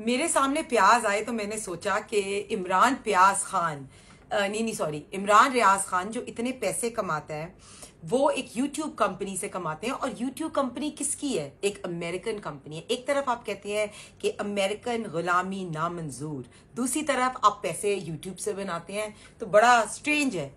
मेरे सामने प्याज आए तो मैंने सोचा कि इमरान प्याज खान नहीं नहीं सॉरी इमरान रियाज खान जो इतने पैसे कमाते हैं, वो एक यूट्यूब कंपनी से कमाते हैं। और यूट्यूब कंपनी किसकी है? एक अमेरिकन कंपनी है। एक तरफ़ आप कहते हैं कि अमेरिकन गुलामी नामंजूर, दूसरी तरफ़ आप पैसे यूट्यूब से बनाते हैं तो बड़ा स्ट्रेंज है।